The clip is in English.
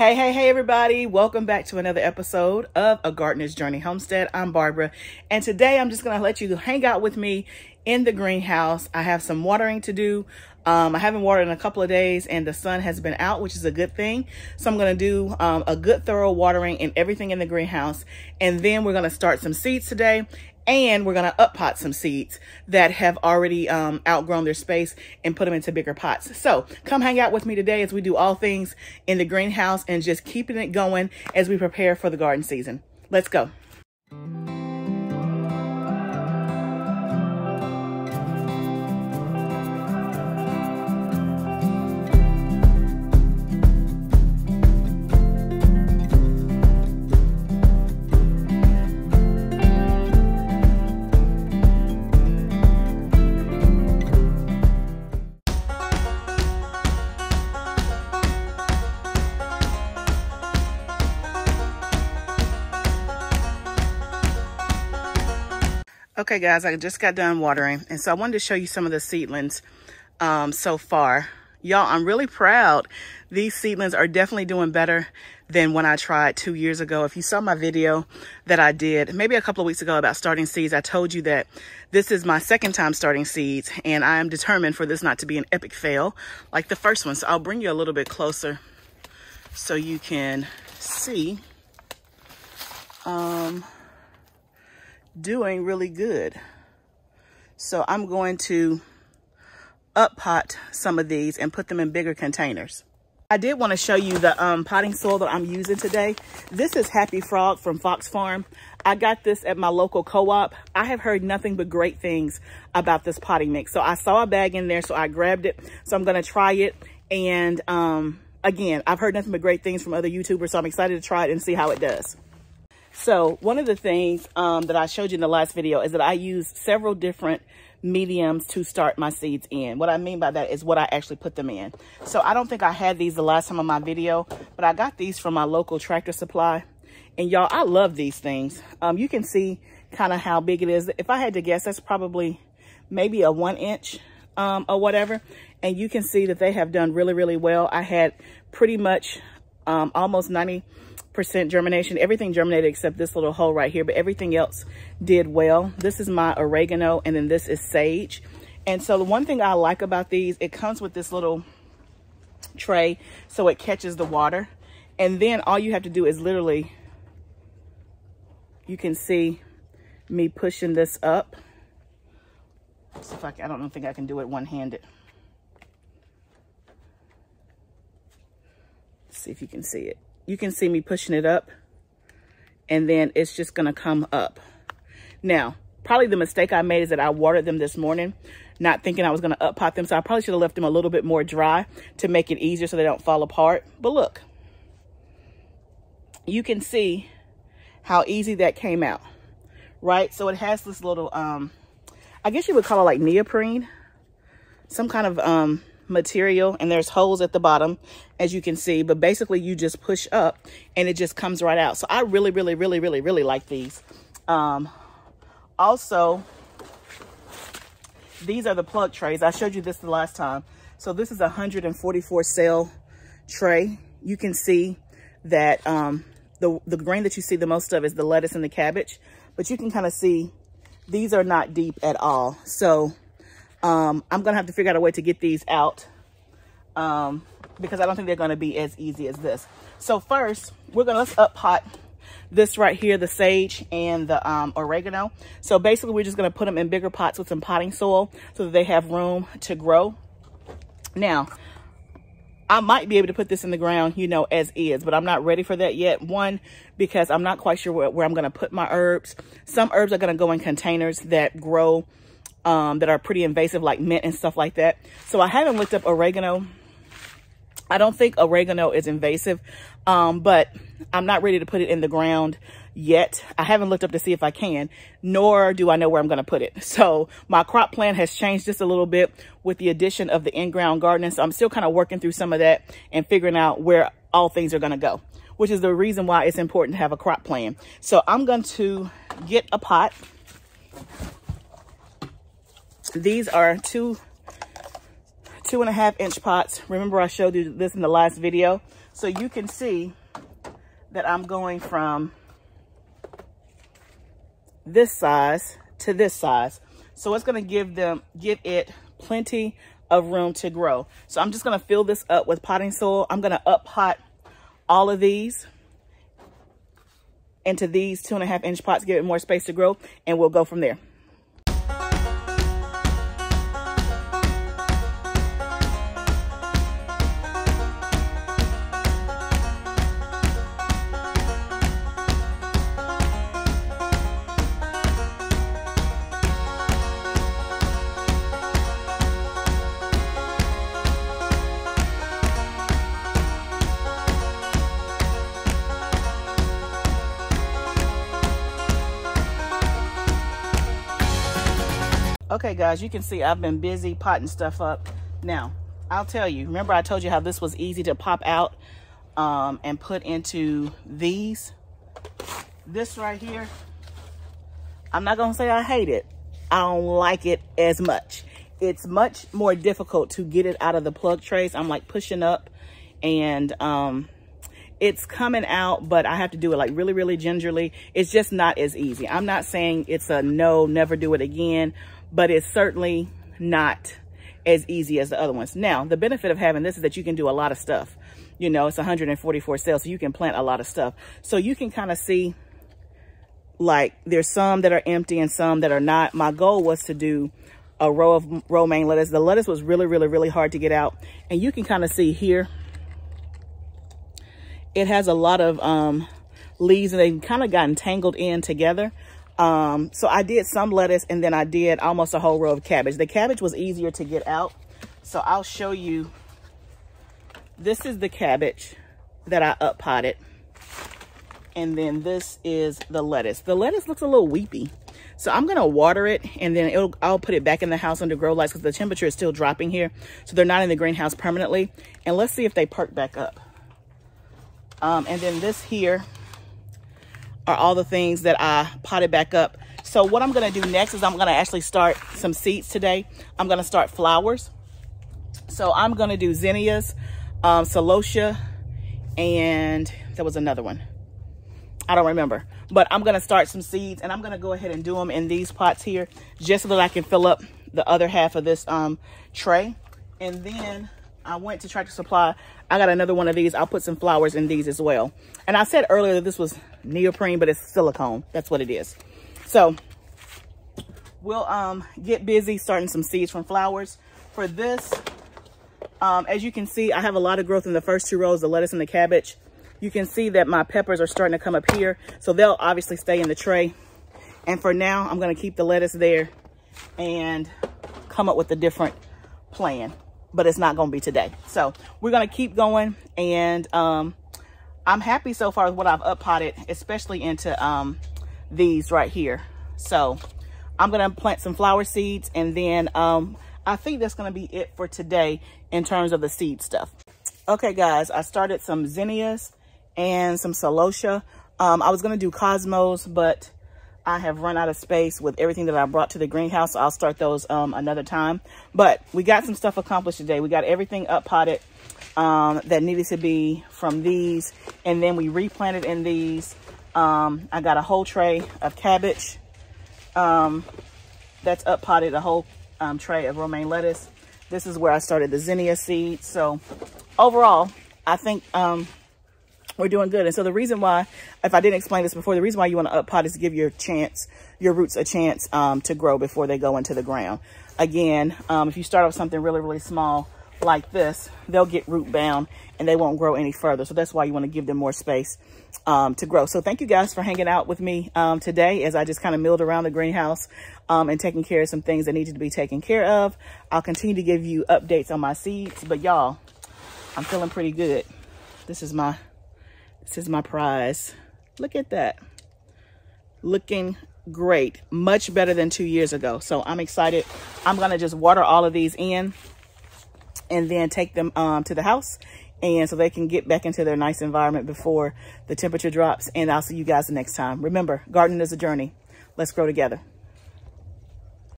Hey, hey, hey, everybody. Welcome back to another episode of A Gardener's Journey Homestead. I'm Barbara, and today I'm just going to let you hang out with me in the greenhouse. I have some watering to do. Um, I haven't watered in a couple of days and the sun has been out, which is a good thing. So I'm going to do um, a good thorough watering in everything in the greenhouse. And then we're going to start some seeds today and we're going to up pot some seeds that have already um, outgrown their space and put them into bigger pots. So come hang out with me today as we do all things in the greenhouse and just keeping it going as we prepare for the garden season. Let's go. Okay, guys, I just got done watering. And so I wanted to show you some of the seedlings um, so far. Y'all, I'm really proud. These seedlings are definitely doing better than when I tried two years ago. If you saw my video that I did maybe a couple of weeks ago about starting seeds, I told you that this is my second time starting seeds and I am determined for this not to be an epic fail like the first one. So I'll bring you a little bit closer so you can see. Um, doing really good. So I'm going to up pot some of these and put them in bigger containers. I did want to show you the um, potting soil that I'm using today. This is Happy Frog from Fox Farm. I got this at my local co-op. I have heard nothing but great things about this potting mix. So I saw a bag in there, so I grabbed it. So I'm going to try it. And um, again, I've heard nothing but great things from other YouTubers, so I'm excited to try it and see how it does. So one of the things um, that I showed you in the last video is that I use several different mediums to start my seeds in. What I mean by that is what I actually put them in. So I don't think I had these the last time on my video, but I got these from my local tractor supply. And y'all, I love these things. Um, you can see kind of how big it is. If I had to guess, that's probably maybe a one inch um, or whatever. And you can see that they have done really, really well. I had pretty much um, almost 90 percent germination. Everything germinated except this little hole right here, but everything else did well. This is my oregano, and then this is sage. And so the one thing I like about these, it comes with this little tray so it catches the water. And then all you have to do is literally, you can see me pushing this up. So if I, I don't think I can do it one-handed. See if you can see it you can see me pushing it up and then it's just gonna come up. Now, probably the mistake I made is that I watered them this morning, not thinking I was gonna up pot them. So I probably should have left them a little bit more dry to make it easier so they don't fall apart. But look, you can see how easy that came out, right? So it has this little, um, I guess you would call it like neoprene, some kind of um, material and there's holes at the bottom as you can see. But basically you just push up and it just comes right out. So i really really really really really like these. Um also these are the plug trays. I showed you this the last time. So this is a 144 cell tray. You can see that um the the grain that you see the most of is the lettuce and the cabbage. But you can kind of see these are not deep at all. So um, I'm going to have to figure out a way to get these out um, because I don't think they're going to be as easy as this. So first, we're going to let's up pot this right here, the sage and the um, oregano. So basically, we're just going to put them in bigger pots with some potting soil so that they have room to grow. Now, I might be able to put this in the ground, you know, as is, but I'm not ready for that yet. One, because I'm not quite sure where, where I'm going to put my herbs. Some herbs are going to go in containers that grow um, that are pretty invasive like mint and stuff like that. So I haven't looked up oregano. I don't think oregano is invasive, um, but I'm not ready to put it in the ground yet. I haven't looked up to see if I can, nor do I know where I'm going to put it. So my crop plan has changed just a little bit with the addition of the in-ground gardening. So I'm still kind of working through some of that and figuring out where all things are going to go, which is the reason why it's important to have a crop plan. So I'm going to get a pot these are two, two and a half inch pots. Remember I showed you this in the last video. So you can see that I'm going from this size to this size. So it's gonna give them, give it plenty of room to grow. So I'm just gonna fill this up with potting soil. I'm gonna up pot all of these into these two and a half inch pots, give it more space to grow, and we'll go from there. Okay, guys, you can see I've been busy potting stuff up. Now, I'll tell you, remember I told you how this was easy to pop out um, and put into these? This right here, I'm not going to say I hate it. I don't like it as much. It's much more difficult to get it out of the plug trays. I'm like pushing up and um, it's coming out, but I have to do it like really, really gingerly. It's just not as easy. I'm not saying it's a no, never do it again but it's certainly not as easy as the other ones. Now, the benefit of having this is that you can do a lot of stuff. You know, it's 144 cells, so you can plant a lot of stuff. So you can kind of see, like, there's some that are empty and some that are not. My goal was to do a row of romaine lettuce. The lettuce was really, really, really hard to get out. And you can kind of see here, it has a lot of um, leaves and they've kind of gotten tangled in together. Um, so I did some lettuce and then I did almost a whole row of cabbage. The cabbage was easier to get out. So I'll show you. This is the cabbage that I up potted. And then this is the lettuce. The lettuce looks a little weepy. So I'm gonna water it and then I'll put it back in the house under grow lights because the temperature is still dropping here. So they're not in the greenhouse permanently. And let's see if they perk back up. Um, and then this here are all the things that I potted back up. So what I'm gonna do next is I'm gonna actually start some seeds today. I'm gonna start flowers. So I'm gonna do zinnias, um, celosia, and there was another one. I don't remember, but I'm gonna start some seeds and I'm gonna go ahead and do them in these pots here just so that I can fill up the other half of this um, tray. And then I went to Tractor Supply. I got another one of these. I'll put some flowers in these as well. And I said earlier that this was neoprene, but it's silicone. That's what it is. So we'll um, get busy starting some seeds from flowers. For this, um, as you can see, I have a lot of growth in the first two rows, the lettuce and the cabbage. You can see that my peppers are starting to come up here. So they'll obviously stay in the tray. And for now, I'm going to keep the lettuce there and come up with a different plan but it's not going to be today. So we're going to keep going. And um, I'm happy so far with what I've up potted, especially into um, these right here. So I'm going to plant some flower seeds and then um, I think that's going to be it for today in terms of the seed stuff. Okay, guys, I started some zinnias and some celosia. Um, I was going to do cosmos, but I have run out of space with everything that I brought to the greenhouse. I'll start those um, another time. But we got some stuff accomplished today. We got everything up potted um, that needed to be from these. And then we replanted in these. Um, I got a whole tray of cabbage um, that's up potted, a whole um, tray of romaine lettuce. This is where I started the zinnia seeds. So overall, I think um, we're doing good. And so the reason why, if I didn't explain this before, the reason why you want to up pot is to give your chance, your roots a chance um, to grow before they go into the ground. Again, um, if you start off something really, really small like this, they'll get root bound and they won't grow any further. So that's why you want to give them more space um, to grow. So thank you guys for hanging out with me um, today as I just kind of milled around the greenhouse um, and taking care of some things that needed to be taken care of. I'll continue to give you updates on my seeds, but y'all, I'm feeling pretty good. This is my this is my prize. Look at that. Looking great. Much better than two years ago. So I'm excited. I'm going to just water all of these in and then take them um, to the house and so they can get back into their nice environment before the temperature drops. And I'll see you guys the next time. Remember, gardening is a journey. Let's grow together.